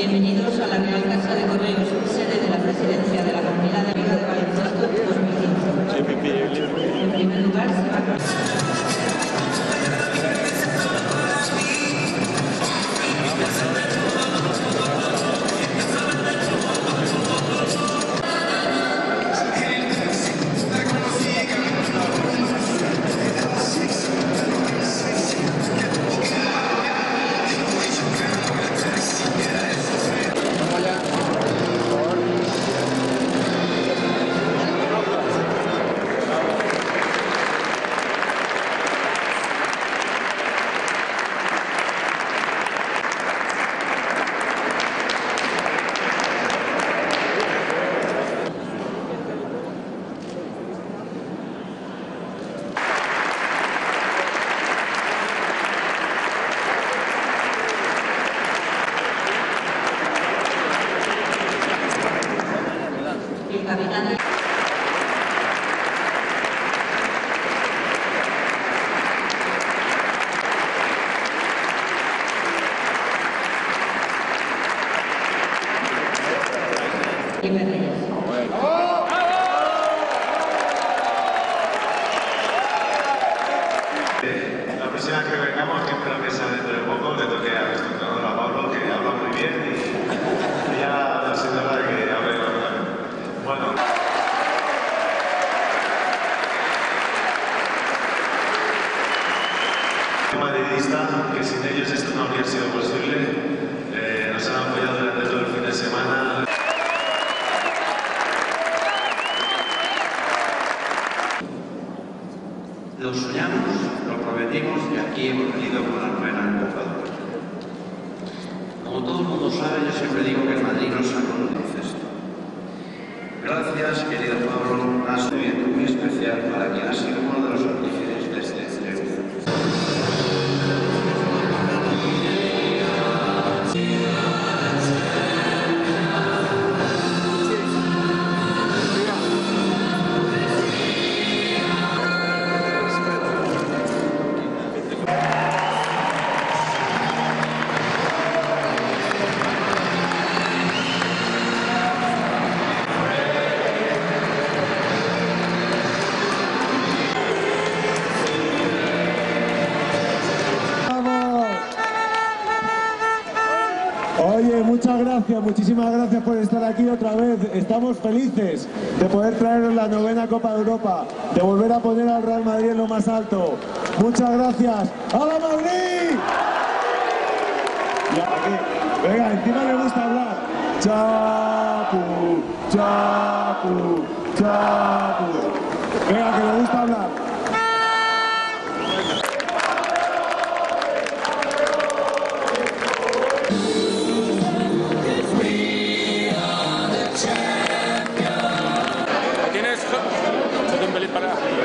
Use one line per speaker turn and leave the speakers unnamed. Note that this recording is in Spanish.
Bienvenidos a la Real Casa de Correos, sede de la presidencia de la Comunidad el capitán Felipe Reyes.
La próxima que vengamos, siempre que sea dentro de poco, le toque a nuestro entrenador, a Pablo, que habla muy bien y, y ya la señora que hable Bueno. madridista, sin ellos esto no habría sido posible. Eh, nos han apoyado durante todo el fin de semana.
Lo soñamos, lo prometimos y aquí hemos venido con la de Europa. Como todo el mundo sabe, yo siempre digo que el Madrid no sacó un. Gracias, querido Pablo,
gracias, muchísimas gracias por estar aquí otra vez. Estamos felices de poder traeros la novena Copa de Europa, de volver a poner al Real Madrid en lo más alto. Muchas gracias. ¡Hala Madrid! Y aquí, venga, encima le gusta hablar. Chapu, chapu, chapu. Venga, que le gusta hablar.
Para.